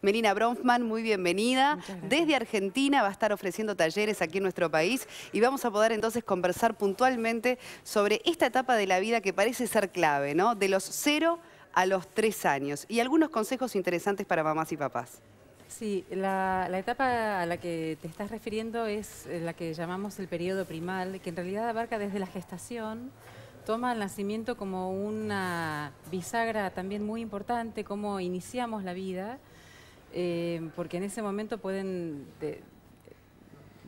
Melina Bronfman, muy bienvenida. Desde Argentina va a estar ofreciendo talleres aquí en nuestro país y vamos a poder entonces conversar puntualmente sobre esta etapa de la vida que parece ser clave, ¿no? De los cero a los tres años y algunos consejos interesantes para mamás y papás. Sí, la, etapa a la que te estás refiriendo es eh, la que llamamos el periodo primal, que en realidad abarca desde la gestación, toma el nacimiento como una bisagra también muy importante, cómo iniciamos la vida, eh, porque en ese momento pueden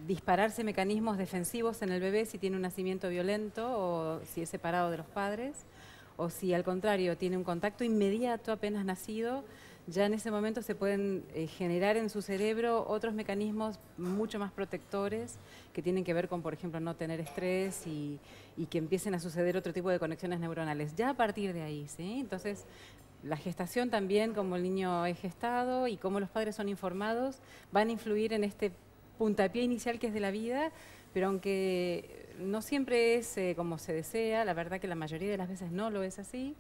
dispararse mecanismos defensivos en el bebé si tiene un nacimiento violento o si es separado de los padres, o si al contrario tiene un contacto inmediato apenas nacido, ya en ese momento se pueden eh, generar en su cerebro otros mecanismos mucho más protectores que tienen que ver con, por ejemplo, no tener estrés y, y, que empiecen a suceder otro tipo de conexiones neuronales. Ya a partir de ahí, ¿sí? Entonces, la gestación también, como el niño es gestado y cómo los padres son informados, van a influir en este puntapié inicial que es de la vida, pero aunque no siempre es eh, como se desea, la verdad que la mayoría de las veces no lo es así,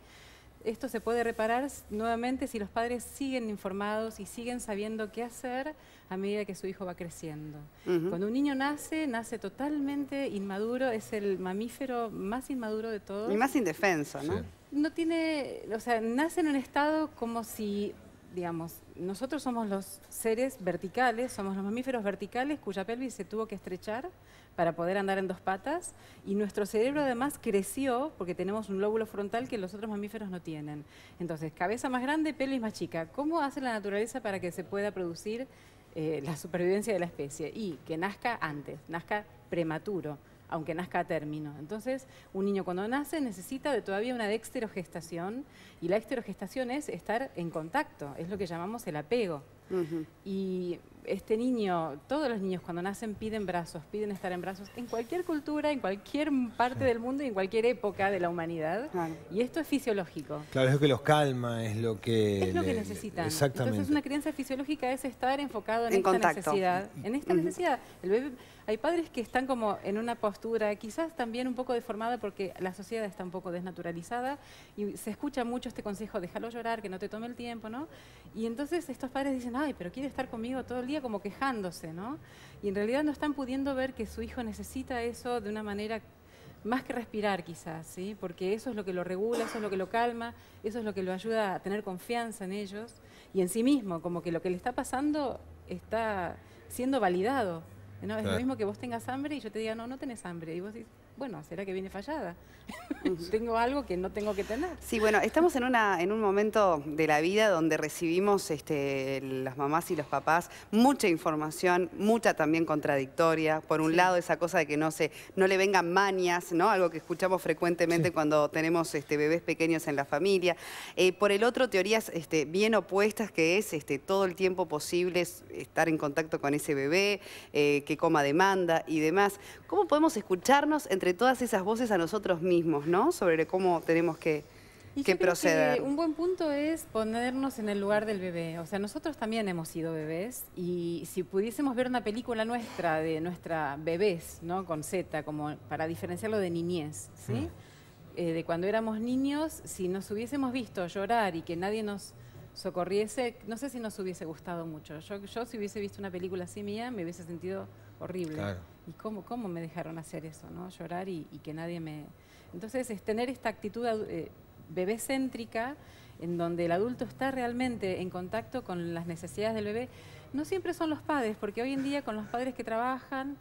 esto se puede reparar nuevamente si los padres siguen informados y siguen sabiendo qué hacer a medida que su hijo va creciendo. Cuando un niño nace, nace totalmente inmaduro, es el mamífero más inmaduro de todos. Y más indefenso, ¿no? No tiene, o sea, nace en un estado como si digamos, nosotros somos los seres verticales, somos los mamíferos verticales cuya pelvis se tuvo que estrechar para poder andar en dos patas y nuestro cerebro además creció porque tenemos un lóbulo frontal que los otros mamíferos no tienen. Entonces, cabeza más grande, pelvis más chica. ¿Cómo hace la naturaleza para que se pueda producir eh, la supervivencia de la especie? Y que nazca antes, nazca prematuro aunque nazca a término. Entonces, un niño cuando nace necesita de todavía una dexterogestación y la dexterogestación es estar en contacto, es lo que llamamos el apego. Y este niño, todos los niños cuando nacen piden brazos, piden estar en brazos, en cualquier cultura, en cualquier parte del mundo y en cualquier época de la humanidad. Y esto es fisiológico. Claro, es lo que los calma, es lo que... Es lo que necesitan. Exactamente. Entonces una crianza fisiológica es estar enfocado en, esta necesidad. En esta necesidad. El bebé hay padres que están como en una postura, quizás también un poco deformada porque la sociedad está un poco desnaturalizada y se escucha mucho este consejo, déjalo llorar, que no te tome el tiempo, ¿no? Y entonces estos padres dicen, ay, pero quiere estar conmigo todo el día como quejándose, ¿no? Y en realidad no están pudiendo ver que su hijo necesita eso de una manera más que respirar quizás, ¿sí? porque eso es lo que lo regula, eso es lo que lo calma, eso es lo que lo ayuda a tener confianza en ellos y en sí mismo, como que lo que le está pasando está siendo validado. ¿no? Es lo mismo que vos tengas hambre y yo te diga, no, no tenés hambre. Y vos dices, bueno, ¿será que viene fallada? tengo algo que no tengo que tener. Sí, bueno, estamos en, una, en un momento de la vida donde recibimos este, las mamás y los papás mucha información, mucha también contradictoria. Por un lado, esa cosa de que no, se, no le vengan mañas, ¿no? Algo que escuchamos frecuentemente cuando tenemos este, bebés pequeños en la familia. Eh, por el otro, teorías este, bien opuestas, que es este, todo el tiempo posible estar en contacto con ese bebé, eh, que coma demanda y demás. ¿Cómo podemos escucharnos entre todas esas voces a nosotros mismos, ¿no? Sobre cómo tenemos que, proceder. un buen punto es ponernos en el lugar del bebé. O sea, nosotros también hemos sido bebés y si pudiésemos ver una película nuestra, de nuestra bebés, ¿no? Con Z, como para diferenciarlo de niñez, ¿sí? Mm. Eh, de cuando éramos niños, si nos hubiésemos visto llorar y que nadie nos socorriese, no sé si nos hubiese gustado mucho. Yo, yo si hubiese visto una película así mía, me hubiese sentido horrible. ¿Y cómo, cómo me dejaron hacer eso? ¿no? Llorar y, que nadie me... Entonces es tener esta actitud eh, bebé céntrica en donde el adulto está realmente en contacto con las necesidades del bebé. No siempre son los padres, porque hoy en día con los padres que trabajan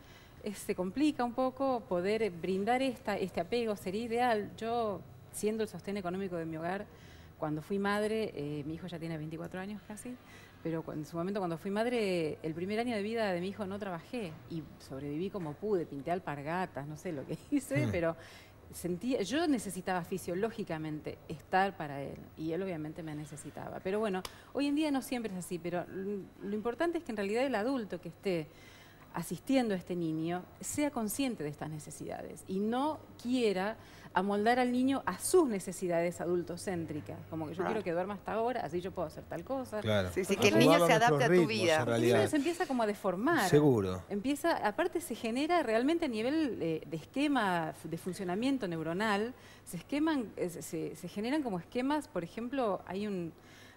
se complica un poco poder brindar esta, este apego, sería ideal. Yo, siendo el sostén económico de mi hogar, cuando fui madre, eh, mi hijo ya tiene 24 años casi, pero en su momento cuando fui madre, el primer año de vida de mi hijo no trabajé y sobreviví como pude, pinté alpargatas, no sé lo que hice, mm. pero sentía, yo necesitaba fisiológicamente estar para él y él obviamente me necesitaba. Pero bueno, hoy en día no siempre es así, pero lo importante es que en realidad el adulto que esté asistiendo a este niño sea consciente de estas necesidades y no quiera amoldar al niño a sus necesidades adultocéntricas, como que yo quiero que duerma hasta ahora, así yo puedo hacer tal cosa. Claro. Sí, sí, que el niño se adapte a tu vida. El niño se empieza como a deformar. Seguro. Empieza, aparte se genera realmente a nivel de, esquema de funcionamiento neuronal, se esqueman, se generan como esquemas, por ejemplo, hay un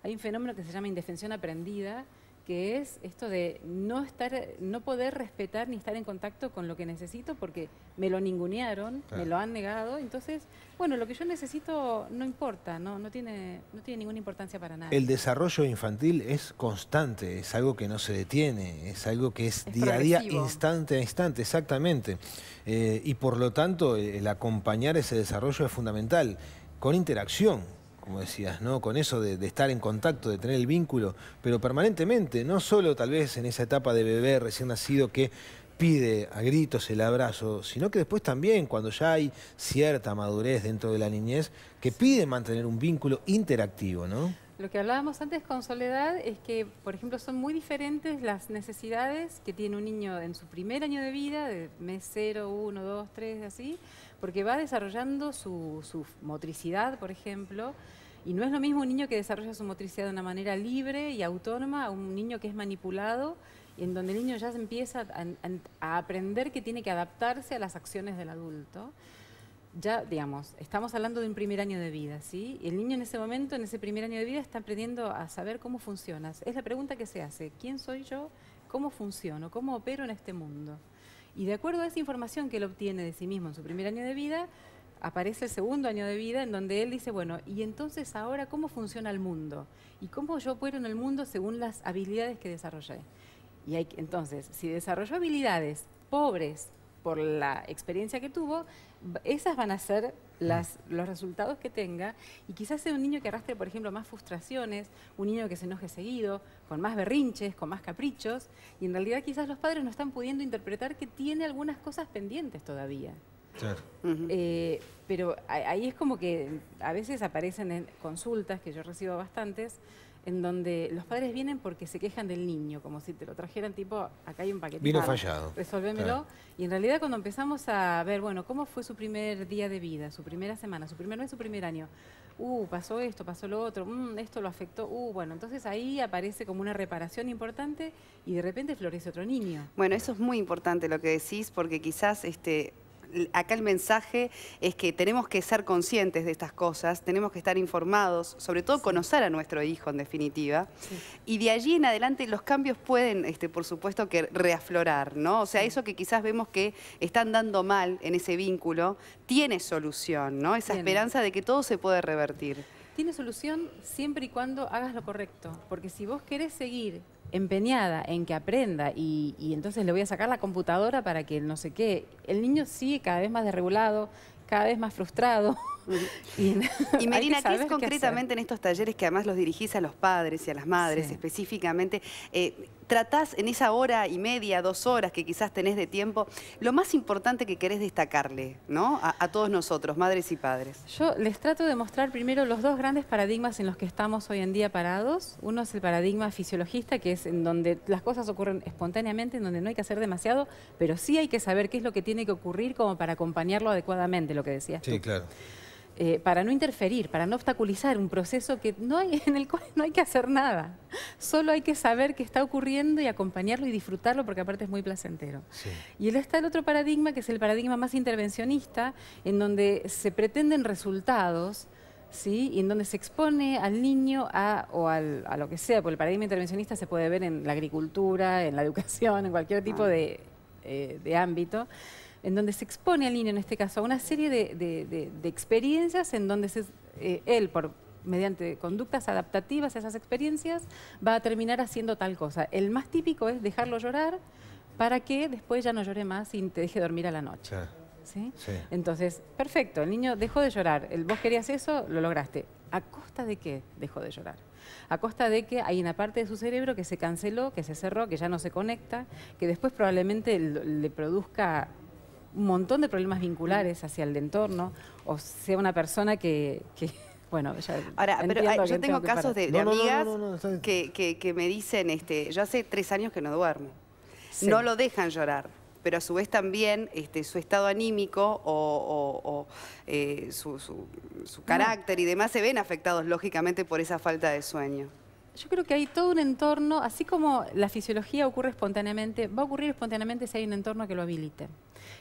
hay un fenómeno que se llama indefensión aprendida, que es esto de no estar, no poder respetar ni estar en contacto con lo que necesito porque me lo ningunearon, me lo han negado. Entonces, bueno, lo que yo necesito no importa, no, no, tiene, no tiene ninguna importancia para nada. El desarrollo infantil es constante, es algo que no se detiene, es algo que es, día a día, instante a instante, exactamente. Eh, y por lo tanto, el acompañar ese desarrollo es fundamental, con interacción como decías, ¿no? Con eso de, estar en contacto, de tener el vínculo, pero permanentemente, no solo tal vez en esa etapa de bebé recién nacido que pide a gritos el abrazo, sino que después también cuando ya hay cierta madurez dentro de la niñez, que pide mantener un vínculo interactivo, ¿no? Lo que hablábamos antes con Soledad es que, por ejemplo, son muy diferentes las necesidades que tiene un niño en su primer año de vida, de mes 0, 1, 2, 3, así, porque va desarrollando su, su motricidad, por ejemplo, y no es lo mismo un niño que desarrolla su motricidad de una manera libre y autónoma a un niño que es manipulado, y en donde el niño ya empieza a, aprender que tiene que adaptarse a las acciones del adulto. Ya, digamos, estamos hablando de un primer año de vida, ¿sí? El niño en ese momento, en ese primer año de vida, está aprendiendo a saber cómo funciona. Es la pregunta que se hace, ¿quién soy yo? ¿Cómo funciono? ¿Cómo opero en este mundo? Y de acuerdo a esa información que él obtiene de sí mismo en su primer año de vida, aparece el segundo año de vida en donde él dice, bueno, y entonces ahora cómo funciona el mundo y cómo yo puedo en el mundo según las habilidades que desarrollé. Y hay, entonces, si desarrolló habilidades pobres por la experiencia que tuvo, esas van a ser las, los resultados que tenga y quizás sea un niño que arrastre, por ejemplo, más frustraciones, un niño que se enoje seguido, con más berrinches, con más caprichos, y en realidad quizás los padres no están pudiendo interpretar que tiene algunas cosas pendientes todavía. Eh, pero ahí es como que a veces aparecen en consultas, que yo recibo bastantes, en donde los padres vienen porque se quejan del niño, como si te lo trajeran tipo, acá hay un paquete. Vino fallado. Resolvémelo. Y en realidad cuando empezamos a ver, bueno, ¿cómo fue su primer día de vida, su primera semana, su primer mes, su primer año? Uh, pasó esto, pasó lo otro, mm, esto lo afectó, uh, bueno, entonces ahí aparece como una reparación importante y de repente florece otro niño. Bueno, eso es muy importante lo que decís, porque quizás este, acá el mensaje es que tenemos que ser conscientes de estas cosas, tenemos que estar informados, sobre todo conocer a nuestro hijo en definitiva. Y de allí en adelante los cambios pueden, este, por supuesto, que reaflorar, ¿no? O sea, eso que quizás vemos que están dando mal en ese vínculo, tiene solución, ¿no? Esa esperanza de que todo se puede revertir. Tiene solución siempre y cuando hagas lo correcto, porque si vos querés seguir empeñada en que aprenda y, entonces le voy a sacar la computadora para que no sé qué. El niño sigue cada vez más desregulado, cada vez más frustrado. y, y Merina, ¿qué es concretamente en estos talleres que además los dirigís a los padres y a las madres específicamente? Eh, tratás en esa hora y media, dos horas que quizás tenés de tiempo, lo más importante que querés destacarle ¿no? a, todos nosotros, madres y padres. Yo les trato de mostrar primero los dos grandes paradigmas en los que estamos hoy en día parados. Uno es el paradigma fisiologista, que es en donde las cosas ocurren espontáneamente, en donde no hay que hacer demasiado, pero sí hay que saber qué es lo que tiene que ocurrir como para acompañarlo adecuadamente, lo que decías Sí, claro. Eh, para no interferir, para no obstaculizar un proceso que no hay, en el cual no hay que hacer nada. Solo hay que saber qué está ocurriendo y acompañarlo y disfrutarlo porque aparte es muy placentero. Y está el otro paradigma que es el paradigma más intervencionista, en donde se pretenden resultados. ¿Sí? y en donde se expone al niño a, o a lo que sea, porque el paradigma intervencionista se puede ver en la agricultura, en la educación, en cualquier tipo ah. de, eh, de ámbito en donde se expone al niño, en este caso, a una serie de, experiencias en donde eh, él, por mediante conductas adaptativas a esas experiencias, va a terminar haciendo tal cosa. El más típico es dejarlo llorar para que después ya no llore más y te deje dormir a la noche. ¿Sí? Entonces, perfecto, el niño dejó de llorar, el, vos querías eso, lo lograste. ¿A costa de qué dejó de llorar? A costa de que hay una parte de su cerebro que se canceló, que se cerró, que ya no se conecta, que después probablemente le produzca un montón de problemas vinculares hacia el entorno, o sea una persona que, bueno, ya Ahora, pero yo tengo casos de, amigas que, me dicen, este, yo hace tres años que no duermo. No lo dejan llorar, pero a su vez también este, su estado anímico o, eh, su, carácter y demás se ven afectados lógicamente por esa falta de sueño. Yo creo que hay todo un entorno, así como la fisiología ocurre espontáneamente, va a ocurrir espontáneamente si hay un entorno que lo habilite.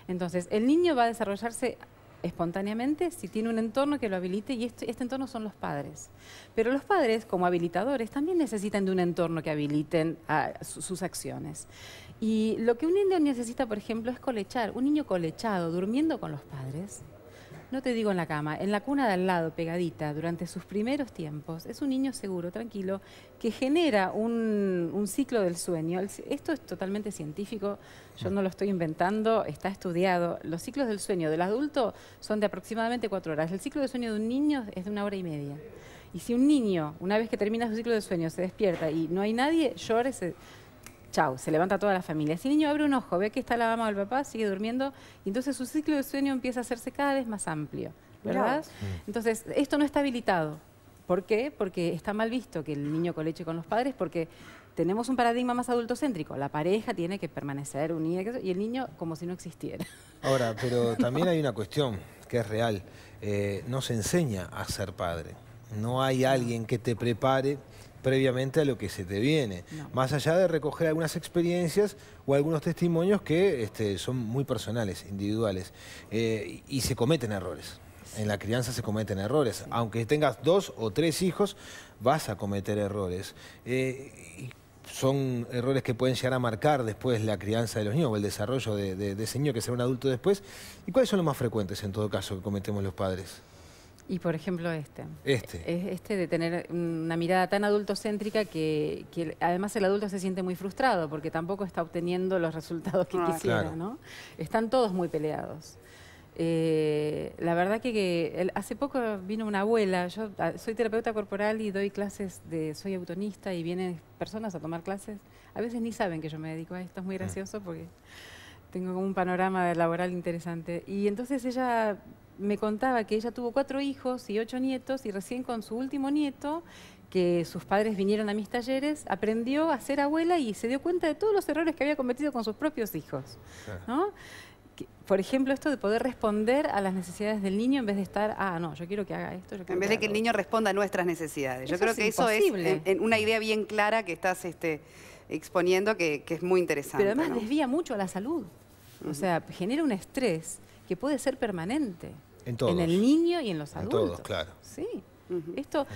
Entonces, el niño va a desarrollarse espontáneamente si tiene un entorno que lo habilite y este, este, entorno son los padres. Pero los padres, como habilitadores, también necesitan de un entorno que habiliten sus acciones. Y lo que un niño necesita, por ejemplo, es colechar. Un niño colechado, durmiendo con los padres, no te digo en la cama, en la cuna de al lado, pegadita, durante sus primeros tiempos, es un niño seguro, tranquilo, que genera un, ciclo del sueño. Esto es totalmente científico, yo no lo estoy inventando, está estudiado. Los ciclos del sueño del adulto son de aproximadamente cuatro horas. El ciclo del sueño de un niño es de una hora y media. Y si un niño, una vez que termina su ciclo de sueño, se despierta y no hay nadie, llora, se, chau, se levanta toda la familia. Si el niño abre un ojo, ve que está la mamá o el papá, sigue durmiendo, y entonces su ciclo de sueño empieza a hacerse cada vez más amplio, ¿verdad? Entonces, esto no está habilitado. ¿Por qué? Porque está mal visto que el niño coleche con los padres, porque tenemos un paradigma más adultocéntrico. La pareja tiene que permanecer unida y el niño como si no existiera. Ahora, pero también hay una cuestión que es real. Eh, no se enseña a ser padre. No hay alguien que te prepare previamente a lo que se te viene. Más allá de recoger algunas experiencias o algunos testimonios que este, son muy personales, individuales, eh, y se cometen errores. En la crianza se cometen errores. Aunque tengas dos o tres hijos, vas a cometer errores. Eh, son errores que pueden llegar a marcar después la crianza de los niños o el desarrollo de, de ese niño que será un adulto después. ¿Y cuáles son los más frecuentes en todo caso que cometemos los padres? Y por ejemplo este. Este. Es este de tener una mirada tan adultocéntrica que, que, además el adulto se siente muy frustrado porque tampoco está obteniendo los resultados que ah, quisiera, ¿no? Están todos muy peleados. Eh, la verdad que, hace poco vino una abuela, yo ah, soy terapeuta corporal y doy clases de, soy autonista y vienen personas a tomar clases, a veces ni saben que yo me dedico a esto, es muy mm. gracioso porque tengo como un panorama laboral interesante. Y entonces ella me contaba que ella tuvo cuatro hijos y ocho nietos y recién con su último nieto, que sus padres vinieron a mis talleres, aprendió a ser abuela y se dio cuenta de todos los errores que había cometido con sus propios hijos. por ejemplo, esto de poder responder a las necesidades del niño en vez de estar, ah, no, yo quiero que haga esto. en vez de que el niño responda a nuestras necesidades. Yo creo que eso es una idea bien clara que estás este, exponiendo que, es muy interesante. Pero además desvía mucho a la salud. O sea, genera un estrés que puede ser permanente. En todos. En el niño y en los adultos. En todos, claro. Sí. Esto,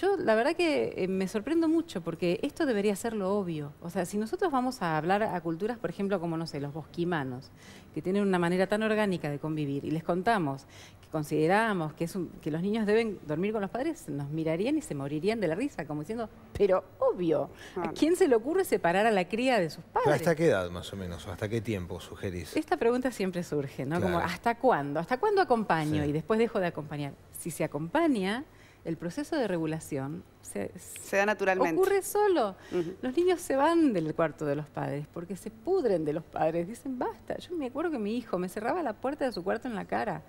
yo la verdad que eh, me sorprendo mucho porque esto debería ser lo obvio. O sea, si nosotros vamos a hablar a culturas, por ejemplo, como no sé, los bosquimanos, que tienen una manera tan orgánica de convivir, y les contamos consideramos que, es que los niños deben dormir con los padres, nos mirarían y se morirían de la risa, como diciendo, pero obvio, ¿a quién se le ocurre separar a la cría de sus padres? ¿Hasta qué edad más o menos? hasta qué tiempo sugerís? Esta pregunta siempre surge, ¿no? Como, ¿hasta cuándo? ¿Hasta cuándo acompaño? Y después dejo de acompañar. Si se acompaña, el proceso de regulación se, da naturalmente. Ocurre solo. Los niños se van del cuarto de los padres porque se pudren de los padres. Dicen, basta. Yo me acuerdo que mi hijo me cerraba la puerta de su cuarto en la cara.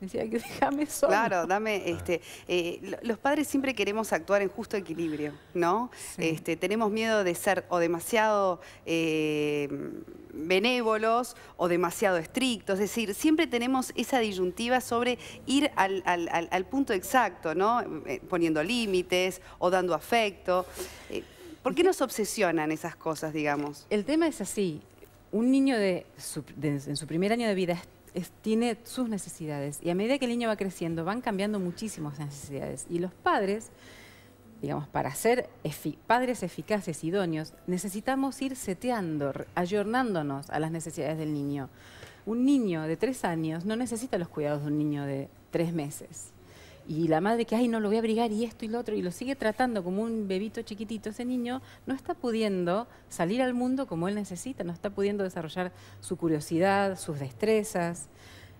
Decía que déjame solo. Claro, dame, este, eh, los padres siempre queremos actuar en justo equilibrio, ¿no? Este, tenemos miedo de ser o demasiado eh, benévolos o demasiado estrictos, es decir, siempre tenemos esa disyuntiva sobre ir al, punto exacto, ¿no? Eh, poniendo límites o dando afecto. ¿Por qué nos obsesionan esas cosas, digamos? El tema es así. Un niño de, en su primer año de vida tiene sus necesidades y a medida que el niño va creciendo van cambiando muchísimo esas necesidades y los padres, digamos, para ser padres eficaces, idóneos, necesitamos ir seteando, ayornándonos a las necesidades del niño. Un niño de tres años no necesita los cuidados de un niño de tres meses. Y la madre que, ay, no lo voy a abrigar y esto y lo otro, y lo sigue tratando como un bebito chiquitito, ese niño no está pudiendo salir al mundo como él necesita, no está pudiendo desarrollar su curiosidad, sus destrezas.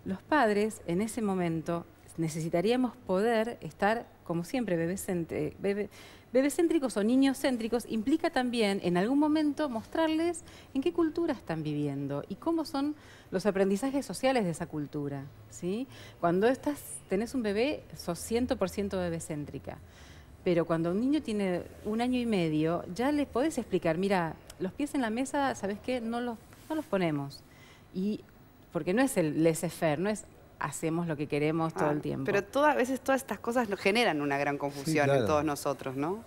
Los padres, en ese momento, necesitaríamos poder estar, como siempre, bebés, bebé, céntricos o niños céntricos, implica también en algún momento mostrarles en qué cultura están viviendo y cómo son los aprendizajes sociales de esa cultura. ¿sí? Cuando estás, tenés un bebé, sos 100% bebecéntrica. Pero cuando un niño tiene un año y medio, ya les podés explicar, mira, los pies en la mesa, ¿sabes qué? No los, no los ponemos. Y porque no es el laissez-faire, no es hacemos lo que queremos todo el ah, tiempo. Pero todas, a veces todas estas cosas nos generan una gran confusión en todos nosotros, ¿no?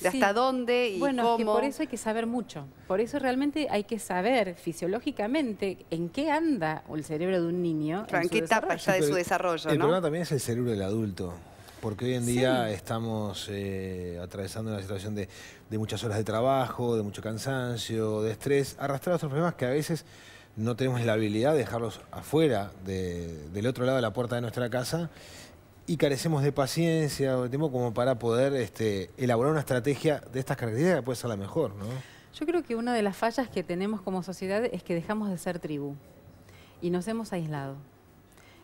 de hasta dónde y bueno, cómo. Bueno, por eso hay que saber mucho. Por eso realmente hay que saber fisiológicamente en qué anda el cerebro de un niño. en, qué etapa ya de su desarrollo, El problema también es el cerebro del adulto. Porque hoy en día estamos eh, atravesando una situación de, muchas horas de trabajo, de mucho cansancio, de estrés, arrastrados otros problemas que a veces no tenemos la habilidad de dejarlos afuera, del otro lado de la puerta de nuestra casa, y carecemos de paciencia o de tiempo como para poder este, elaborar una estrategia de estas características que puede ser la mejor, ¿no? Yo creo que una de las fallas que tenemos como sociedad es que dejamos de ser tribu y nos hemos aislado.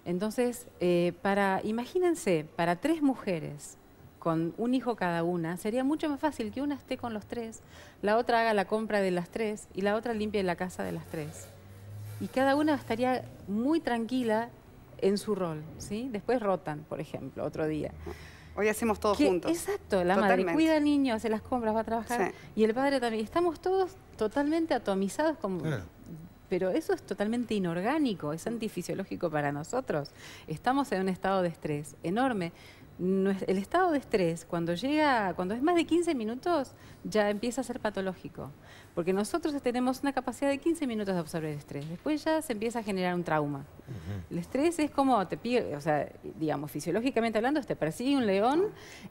Entonces, eh, para, imagínense, para tres mujeres con un hijo cada una, sería mucho más fácil que una esté con los tres, la otra haga la compra de las tres y la otra limpie la casa de las tres. Y cada una estaría muy tranquila en su rol, ¿sí? Después rotan, por ejemplo, otro día. Hoy hacemos todo juntos. Exacto, la madre cuida al niño, hace las compras, va a trabajar y el padre también. Estamos todos totalmente atomizados como... Pero eso es totalmente inorgánico, es antifisiológico para nosotros. Estamos en un estado de estrés enorme el estado de estrés, cuando llega, cuando es más de 15 minutos, ya empieza a ser patológico. Porque nosotros tenemos una capacidad de 15 minutos de absorber estrés. Después ya se empieza a generar un trauma. El estrés es como te pide, o sea, digamos, fisiológicamente hablando, te persigue un león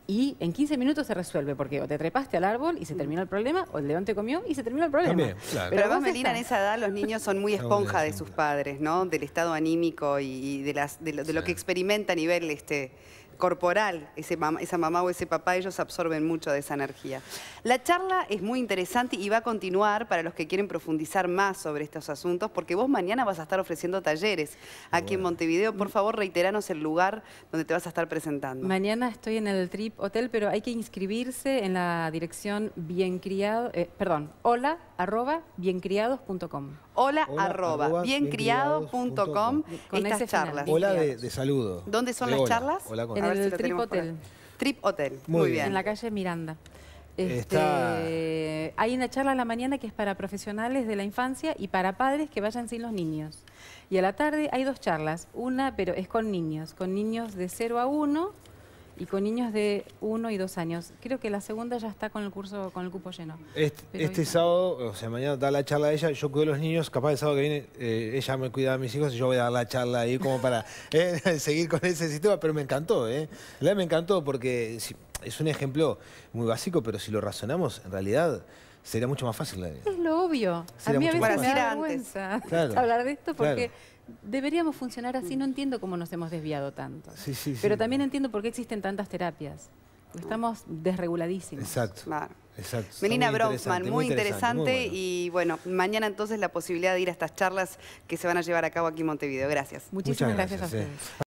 y en 15 minutos se resuelve. Porque o te trepaste al árbol y se terminó el problema, o el león te comió y se terminó el problema. Pero además, Melina, en esa edad los niños son muy esponja de sus padres, ¿no? Del estado anímico y de, las, de, lo, que experimenta a nivel este, corporal, ese esa mamá o ese papá, ellos absorben mucho de esa energía. La charla es muy interesante y va a continuar para los que quieren profundizar más sobre estos asuntos, porque vos mañana vas a estar ofreciendo talleres aquí en Montevideo. Por favor, reiteranos el lugar donde te vas a estar presentando. Mañana estoy en el Trip Hotel, pero hay que inscribirse en la dirección biencriado, eh, perdón, hola arroba biencriados.com. Hola, arroba, biencriados.com estas charlas. Hola de, saludo. ¿Dónde son las charlas? en el Trip Hotel. Trip Hotel, muy, bien. En la calle Miranda. Este, hay una charla a la mañana que es para profesionales de la infancia y para padres que vayan sin los niños. Y a la tarde hay dos charlas, una pero es con niños, con niños de 0 a 1 y con niños de 1 y 2 años. Creo que la segunda ya está con el curso, con el cupo lleno. Este, sábado, o sea, mañana da la charla a ella, yo cuido a los niños, capaz el sábado que viene eh, ella me cuida a mis hijos y yo voy a dar la charla ahí como para eh, seguir con ese sistema, pero me encantó, ¿eh? La me encantó porque es un ejemplo muy básico, pero si lo razonamos, en realidad sería mucho más fácil. Es lo obvio. a mí a veces me da vergüenza hablar de esto porque deberíamos funcionar así. No entiendo cómo nos hemos desviado tanto. Pero también entiendo por qué existen tantas terapias. Estamos desreguladísimos. Exacto. Exacto. Melina Bronfman, muy, interesante, y bueno, mañana entonces la posibilidad de ir a estas charlas que se van a llevar a cabo aquí en Montevideo. Gracias. Muchísimas gracias, a ustedes.